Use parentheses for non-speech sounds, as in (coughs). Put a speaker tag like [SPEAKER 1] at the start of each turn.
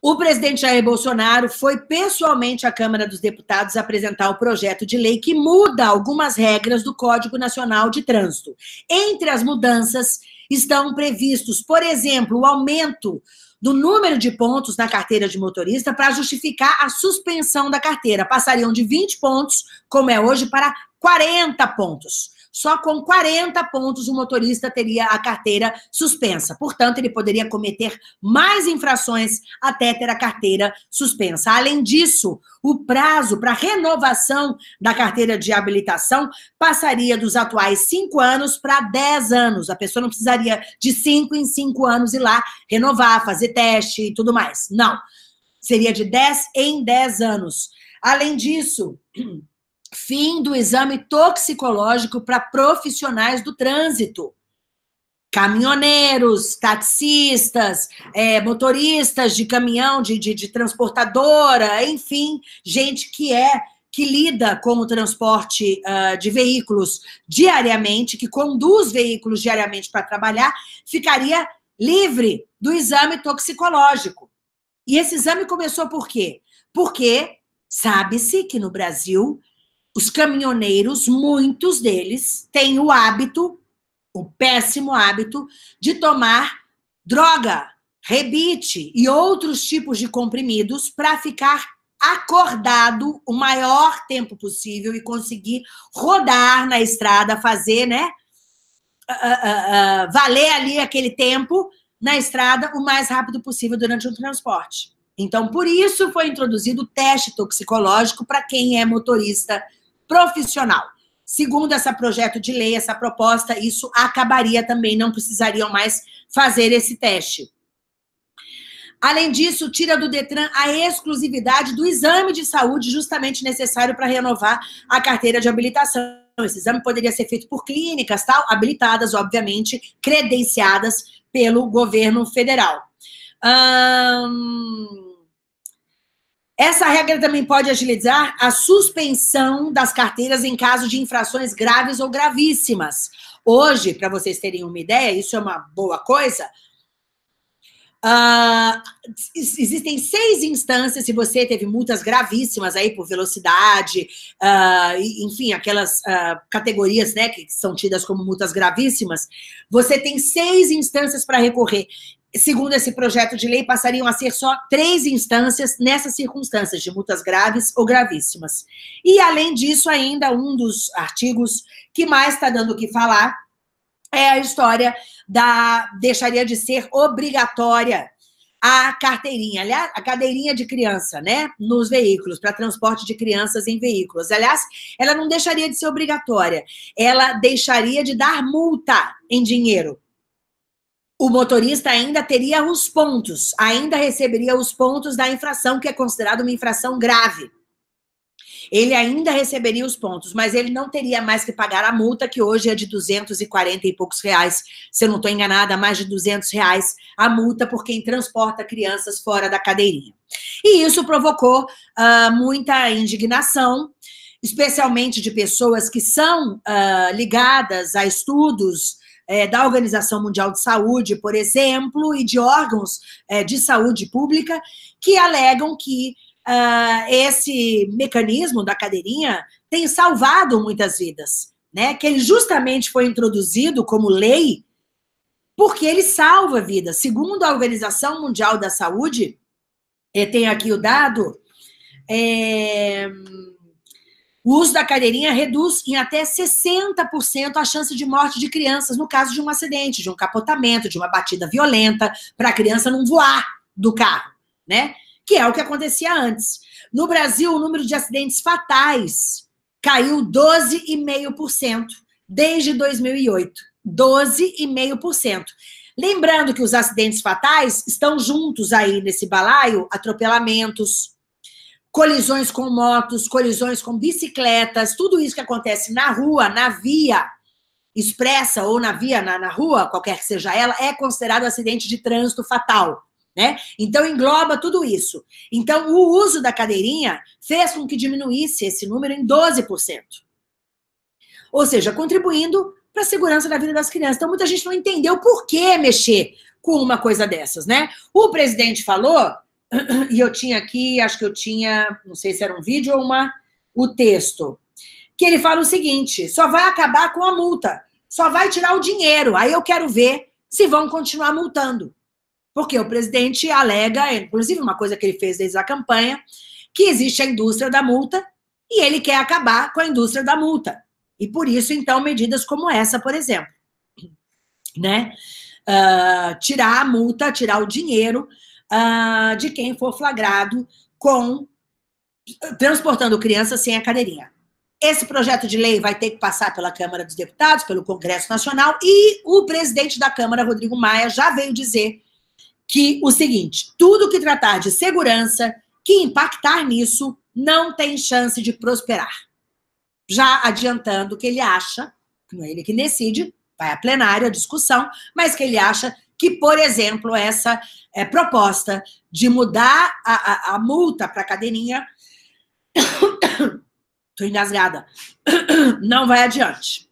[SPEAKER 1] O presidente Jair Bolsonaro foi pessoalmente à Câmara dos Deputados apresentar o projeto de lei que muda algumas regras do Código Nacional de Trânsito. Entre as mudanças estão previstos, por exemplo, o aumento do número de pontos na carteira de motorista para justificar a suspensão da carteira. Passariam de 20 pontos, como é hoje, para 40 pontos. Só com 40 pontos o motorista teria a carteira suspensa. Portanto, ele poderia cometer mais infrações até ter a carteira suspensa. Além disso, o prazo para renovação da carteira de habilitação passaria dos atuais 5 anos para 10 anos. A pessoa não precisaria de 5 em 5 anos ir lá renovar, fazer teste e tudo mais. Não. Seria de 10 em 10 anos. Além disso, fim do exame toxicológico para profissionais do trânsito. Caminhoneiros, taxistas, é, motoristas de caminhão, de, de, de transportadora, enfim, gente que é que lida com o transporte uh, de veículos diariamente, que conduz veículos diariamente para trabalhar, ficaria livre do exame toxicológico. E esse exame começou por quê? Porque sabe-se que no Brasil os caminhoneiros, muitos deles, têm o hábito, o péssimo hábito, de tomar droga, rebite e outros tipos de comprimidos para ficar acordado o maior tempo possível e conseguir rodar na estrada, fazer, né? Uh, uh, uh, valer ali aquele tempo na estrada o mais rápido possível durante o transporte. Então, por isso foi introduzido o teste toxicológico para quem é motorista profissional. Segundo esse projeto de lei, essa proposta, isso acabaria também, não precisariam mais fazer esse teste. Além disso, tira do Detran a exclusividade do exame de saúde justamente necessário para renovar a carteira de habilitação. Esse exame poderia ser feito por clínicas, tal, habilitadas, obviamente, credenciadas pelo governo federal. Hum... Essa regra também pode agilizar a suspensão das carteiras em caso de infrações graves ou gravíssimas. Hoje, para vocês terem uma ideia, isso é uma boa coisa. Uh, existem seis instâncias se você teve multas gravíssimas aí por velocidade, uh, enfim, aquelas uh, categorias né, que são tidas como multas gravíssimas. Você tem seis instâncias para recorrer segundo esse projeto de lei, passariam a ser só três instâncias nessas circunstâncias de multas graves ou gravíssimas. E, além disso, ainda um dos artigos que mais está dando o que falar é a história da deixaria de ser obrigatória a carteirinha, aliás, a cadeirinha de criança, né, nos veículos, para transporte de crianças em veículos. Aliás, ela não deixaria de ser obrigatória, ela deixaria de dar multa em dinheiro o motorista ainda teria os pontos, ainda receberia os pontos da infração, que é considerada uma infração grave. Ele ainda receberia os pontos, mas ele não teria mais que pagar a multa, que hoje é de 240 e poucos reais. Se eu não estou enganada, mais de 200 reais a multa por quem transporta crianças fora da cadeirinha. E isso provocou uh, muita indignação, especialmente de pessoas que são uh, ligadas a estudos é, da Organização Mundial de Saúde, por exemplo, e de órgãos é, de saúde pública, que alegam que uh, esse mecanismo da cadeirinha tem salvado muitas vidas, né? Que ele justamente foi introduzido como lei porque ele salva vidas. Segundo a Organização Mundial da Saúde, tem aqui o dado, é, o uso da cadeirinha reduz em até 60% a chance de morte de crianças no caso de um acidente, de um capotamento, de uma batida violenta, para a criança não voar do carro, né? Que é o que acontecia antes. No Brasil, o número de acidentes fatais caiu 12,5% desde 2008. 12,5%. Lembrando que os acidentes fatais estão juntos aí nesse balaio, atropelamentos, colisões com motos, colisões com bicicletas, tudo isso que acontece na rua, na via expressa ou na via, na, na rua, qualquer que seja ela, é considerado acidente de trânsito fatal. Né? Então engloba tudo isso. Então o uso da cadeirinha fez com que diminuísse esse número em 12%. Ou seja, contribuindo para a segurança da vida das crianças. Então muita gente não entendeu por que mexer com uma coisa dessas, né? O presidente falou e eu tinha aqui, acho que eu tinha, não sei se era um vídeo ou uma, o texto, que ele fala o seguinte: só vai acabar com a multa, só vai tirar o dinheiro. Aí eu quero ver se vão continuar multando. Porque o presidente alega, inclusive uma coisa que ele fez desde a campanha, que existe a indústria da multa e ele quer acabar com a indústria da multa. E por isso, então, medidas como essa, por exemplo, né? Uh, tirar a multa, tirar o dinheiro uh, de quem for flagrado com transportando crianças sem a cadeirinha. Esse projeto de lei vai ter que passar pela Câmara dos Deputados, pelo Congresso Nacional, e o presidente da Câmara, Rodrigo Maia, já veio dizer que o seguinte: tudo que tratar de segurança, que impactar nisso, não tem chance de prosperar. Já adiantando que ele acha, não é ele que decide, vai a plenário a discussão, mas que ele acha que, por exemplo, essa é, proposta de mudar a, a, a multa para a cadeirinha, estou (coughs) engasgada, (coughs) não vai adiante.